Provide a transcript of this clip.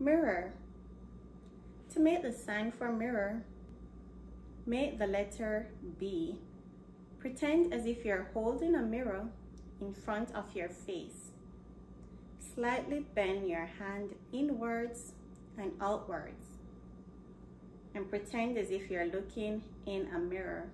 Mirror. To make the sign for mirror, make the letter B. Pretend as if you're holding a mirror in front of your face. Slightly bend your hand inwards and outwards and pretend as if you're looking in a mirror.